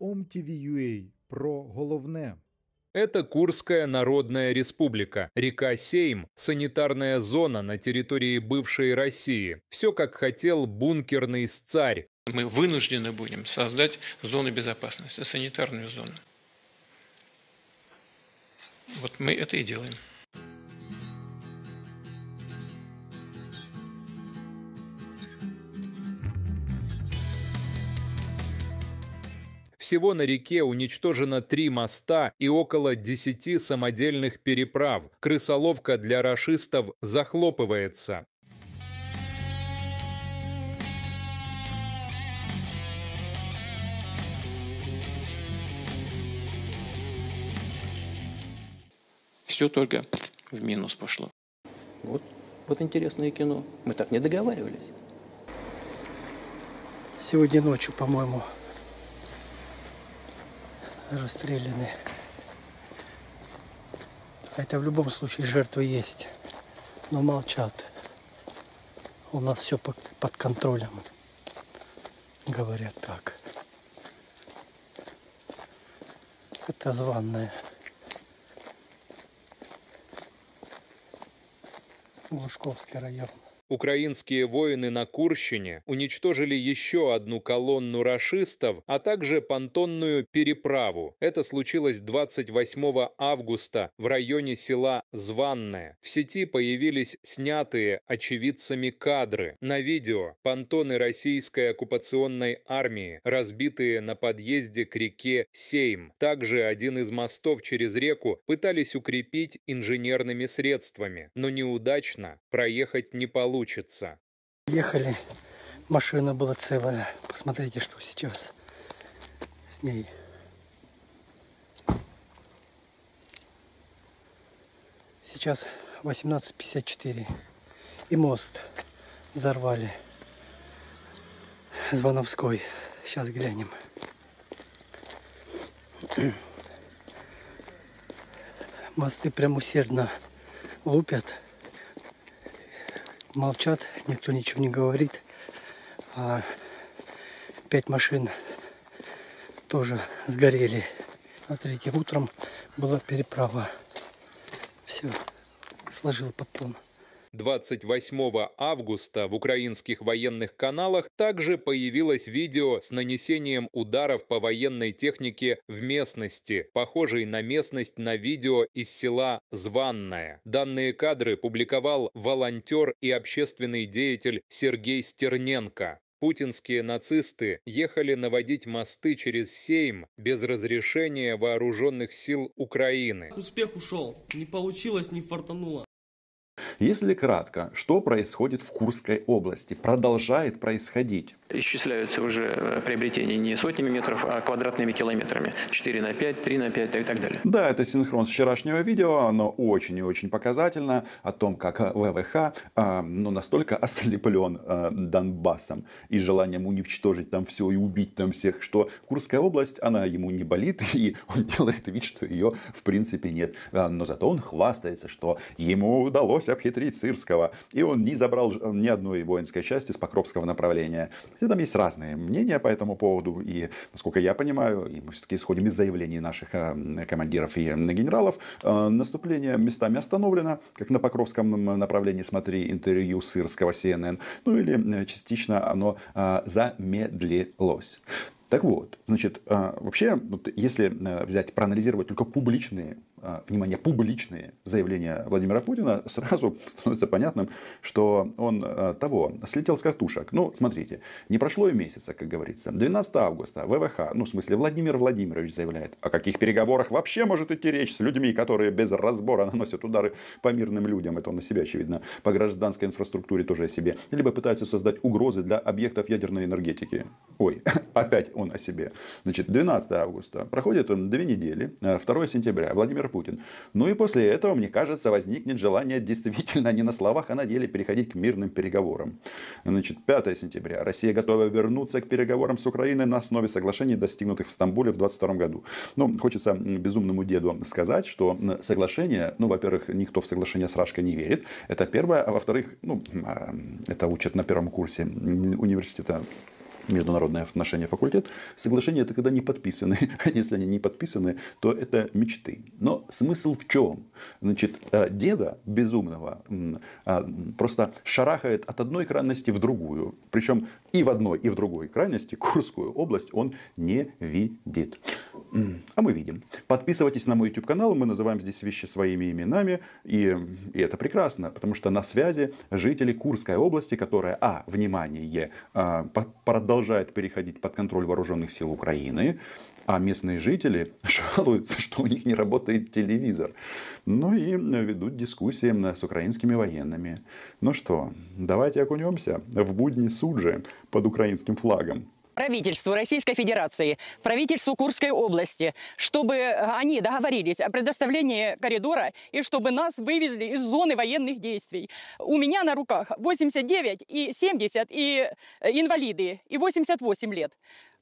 OMTV.ua про головне. Это Курская Народная Республика, река Сейм, санитарная зона на территории бывшей России. Все как хотел бункерный царь. Мы вынуждены будем создать зону безопасности, санитарную зону. Вот мы это и делаем. Всего на реке уничтожено три моста и около десяти самодельных переправ. Крысоловка для рашистов захлопывается. Все только в минус пошло. Вот, вот интересное кино. Мы так не договаривались. Сегодня ночью, по-моему, расстреляны. Это в любом случае жертвы есть. Но молчат. У нас все под, контролем. Говорят так. Это званное. Лужковский район. Украинские воины на Курщине уничтожили еще одну колонну рашистов, а также понтонную переправу. Это случилось 28 августа в районе села Званное. В сети появились снятые очевидцами кадры. На видео понтоны российской оккупационной армии, разбитые на подъезде к реке Сейм. Также один из мостов через реку пытались укрепить инженерными средствами, но неудачно проехать не получилось получится. Ехали, машина была целая. Посмотрите, что сейчас с ней. Сейчас 18.54. И мост взорвали. Звоновской. Сейчас глянем. Мосты прям усердно лупят молчат, никто ничего не говорит. А пять машин тоже сгорели. Смотрите, утром была переправа. Все, сложил подтон. 28 августа в украинских военных каналах также появилось видео с нанесением ударов по военной технике в местности, похожей на местность на видео из села Званное. Данные кадры публиковал волонтер и общественный деятель Сергей Стерненко. Путинские нацисты ехали наводить мосты через Сейм без разрешения вооруженных сил Украины. Успех ушел. Не получилось, не фартануло. Если кратко, что происходит в Курской области, продолжает происходить? Исчисляются уже э, приобретения не сотнями метров, а квадратными километрами. 4 на 5, 3 на 5 и так далее. Да, это синхрон с вчерашнего видео. Оно очень и очень показательно о том, как ВВХ э, ну, настолько ослеплен э, Донбассом и желанием уничтожить там все и убить там всех, что Курская область, она ему не болит, и он делает вид, что ее в принципе нет. Но зато он хвастается, что ему удалось обхитрить Сырского. И он не забрал ни одной воинской части с Покровского направления. И там есть разные мнения по этому поводу. И, насколько я понимаю, и мы все-таки исходим из заявлений наших э, командиров и генералов, э, наступление местами остановлено, как на Покровском направлении, смотри интервью Сырского CNN, ну или э, частично оно замедлилось. Так вот, значит, вообще, если взять, проанализировать только публичные внимание, публичные заявления Владимира Путина, сразу становится понятным, что он а, того, слетел с картушек. Ну, смотрите, не прошло и месяца, как говорится. 12 августа ВВХ, ну, в смысле, Владимир Владимирович заявляет, о каких переговорах вообще может идти речь с людьми, которые без разбора наносят удары по мирным людям. Это он на себя, очевидно, по гражданской инфраструктуре тоже о себе. Либо пытаются создать угрозы для объектов ядерной энергетики. Ой, опять он о себе. Значит, 12 августа. Проходит две недели. 2 сентября. Владимир Путин. Ну и после этого, мне кажется, возникнет желание действительно не на словах, а на деле переходить к мирным переговорам. Значит, 5 сентября. Россия готова вернуться к переговорам с Украиной на основе соглашений, достигнутых в Стамбуле в 2022 году. Ну, хочется безумному деду сказать, что соглашение, ну, во-первых, никто в соглашение с Рашкой не верит. Это первое. А во-вторых, ну, а, это учат на первом курсе университета международные отношения факультет, соглашения это когда не подписаны. А если они не подписаны, то это мечты. Но смысл в чем? Значит, э, деда безумного а, просто шарахает от одной крайности в другую. Причем и в одной, и в другой крайности Курскую область он не видит. А мы видим. Подписывайтесь на мой YouTube канал, мы называем здесь вещи своими именами, и, и это прекрасно, потому что на связи жители Курской области, которая, а, внимание, а, продолжает переходить под контроль вооруженных сил Украины, а местные жители жалуются, что у них не работает телевизор. Ну и ведут дискуссии с украинскими военными. Ну что, давайте окунемся в будни суджи под украинским флагом правительству Российской Федерации, правительству Курской области, чтобы они договорились о предоставлении коридора и чтобы нас вывезли из зоны военных действий. У меня на руках 89 и 70 и инвалиды и 88 лет.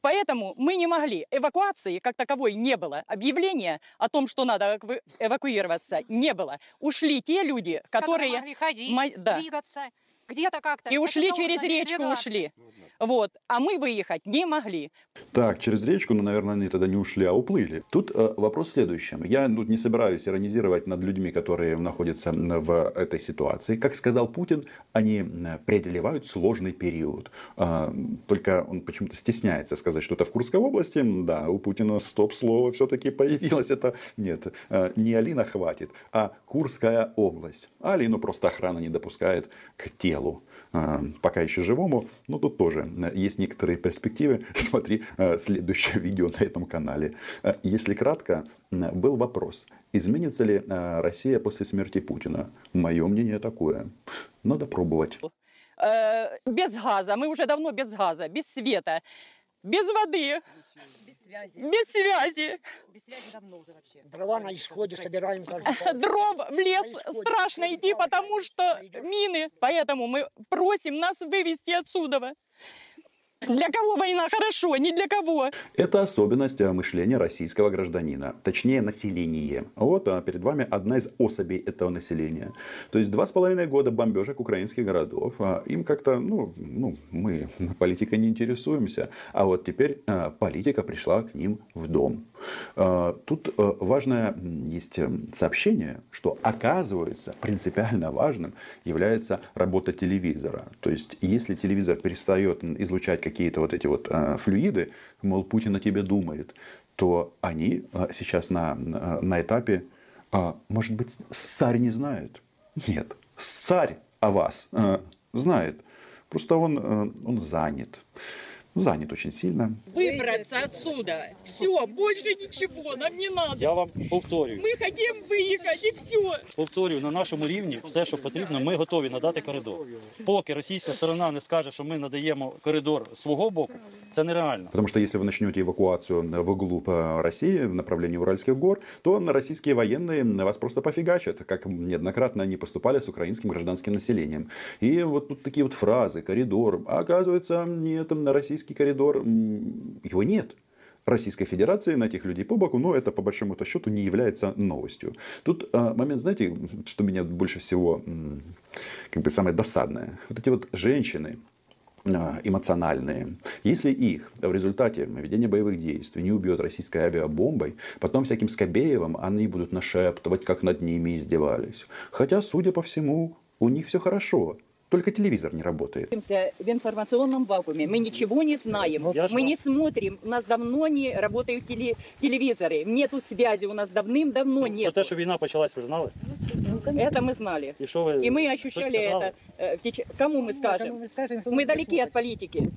Поэтому мы не могли. Эвакуации как таковой не было. Объявления о том, что надо эвакуироваться, не было. Ушли те люди, которые... которые могли ходить, да. двигаться где-то как-то. И ушли через речку, ушли. Вот. А мы выехать не могли. Так, через речку, ну, наверное, они тогда не ушли, а уплыли. Тут э, вопрос в следующем. Я тут не собираюсь иронизировать над людьми, которые находятся в этой ситуации. Как сказал Путин, они преодолевают сложный период. Э, только он почему-то стесняется сказать что-то в Курской области. Да, у Путина стоп-слово все-таки появилось. Это нет, э, не Алина хватит, а Курская область. А Алину просто охрана не допускает к телу телу, а, пока еще живому, но тут тоже э, есть некоторые перспективы. Смотри э, следующее видео на этом канале. Э, если кратко, был вопрос, изменится ли Россия после смерти Путина. Мое мнение такое. Надо пробовать. Без газа, мы уже давно без газа, без света, без воды связи. Без связи. Без связи давно уже вообще. Дрова на исходе собираем Дров в лес страшно идти, потому что мины. Поэтому мы просим нас вывести отсюда. Для кого война хорошо, не для кого. Это особенность э, мышления российского гражданина, точнее населения. Вот а перед вами одна из особей этого населения. То есть два с половиной года бомбежек украинских городов. А им как-то, ну, ну, мы политикой не интересуемся. А вот теперь а, политика пришла к ним в дом. А, тут а, важное есть сообщение, что оказывается принципиально важным является работа телевизора. То есть если телевизор перестает излучать какие-то вот эти вот э, флюиды, мол, Путин о тебе думает, то они э, сейчас на, на этапе, э, может быть, царь не знает. Нет, царь о вас э, знает. Просто он, э, он занят занят очень сильно. Выбраться отсюда. Все, больше ничего нам не надо. Я вам повторюю. Ми хочемо виїхати і все. Повторюю, на нашому рівні все, що потрібно, ми готові надати коридор. Поки російська сторона не скаже, що ми надаємо коридор свого боку, це нереально. Потому что если вы начнете эвакуацию вглубь России в направлении Уральских гор, то российские военные вас просто пофигачат, как неоднократно они поступали с украинским гражданским населением. И вот тут такие вот фразы, коридор, а оказывается, нет, на российский Каспийский коридор, его нет. Российской Федерации на этих людей по боку, но это по большому-то счету не является новостью. Тут а, момент, знаете, что меня больше всего, как бы самое досадное. Вот эти вот женщины, а, эмоциональные. Если их в результате ведения боевых действий не убьет российской авиабомбой, потом всяким Скобеевым они будут нашептывать, как над ними издевались. Хотя, судя по всему, у них все хорошо. Только телевизор не работает. В информационном вакууме. Мы ничего не знаем. Я мы не смотрим. У нас давно не работают теле телевизоры. Нету связи. У нас давным-давно нет. Про те, что война началась, вы знали? Это мы знали. И, что вы, И мы ощущали это. Э, теч... Кому мы скажем? Мы далеки от политики.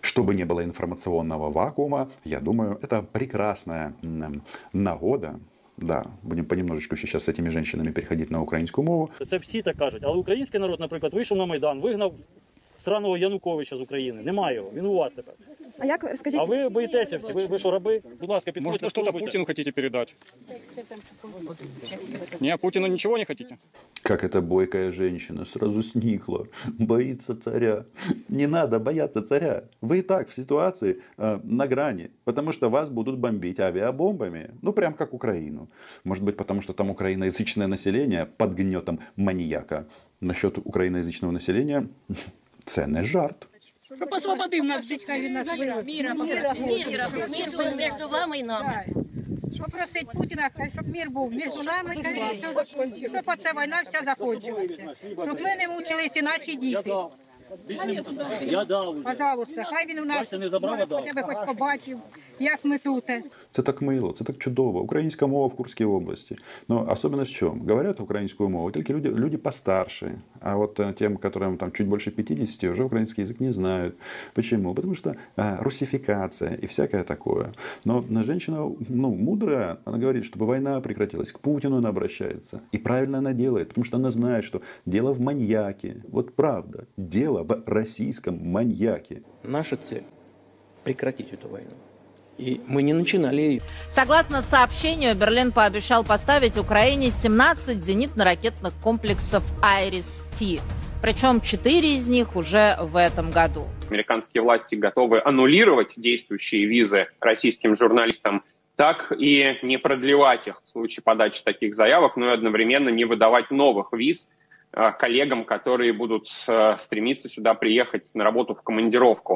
Чтобы не было информационного вакуума, я думаю, это прекрасная нагода Да, будемо понемножечку ще зараз з цими жінками переходити на українську мову. Це всі так кажуть, але український народ, наприклад, вийшов на майдан, вигнав сраного Януковича з України. Немає його. Він у вас тепер. А як розкажіть? А ви боїтеся всі? Ви, ви що, раби? Будь ласка, підходьте. Может, что-то Путину хотите передать? Не, Путину ничего не хотите? Как эта бойкая женщина сразу сникла, боится царя. Не надо бояться царя. Вы и так в ситуации э, на грани, потому что вас будут бомбить авиабомбами. Ну, прям как Украину. Может быть, потому что там украиноязычное население под гнетом маньяка. Насчет украиноязычного населения це не жарт. Щоб освободив нас життя від нас Міра, міра, мира, мир вами і нами. Попросить просить Путіна, щоб мір був між нами. Щоб оця війна вся закінчилася. Щоб ми не мучилися наші діти. Я дав уже. Пожалуйста, хай він у нас Бачите, не забрав, а дав. хоча б хоч побачив, як ми тут. Це так мило, це так чудово. Українська мова в Курській області. Но особенность в чем? Говорят українською мовою только люди, люди постарше. А вот э, тем, которым там чуть больше 50, уже украинский язык не знают. Почему? Потому что а, русификация и всякое такое. Но женщина ну, мудрая, она говорит, чтобы война прекратилась. К Путину она обращается. И правильно она делает, потому что она знает, что дело в маньяке. Вот правда, дело в российском маньяке. Наша цель – прекратить эту войну. И мы не начинали ее. Согласно сообщению, Берлин пообещал поставить Украине 17 зенитно-ракетных комплексов «Айрис-Ти». Причем 4 из них уже в этом году. Американские власти готовы аннулировать действующие визы российским журналистам, так и не продлевать их в случае подачи таких заявок, но и одновременно не выдавать новых виз коллегам, которые будут э, стремиться сюда приехать на работу в командировку.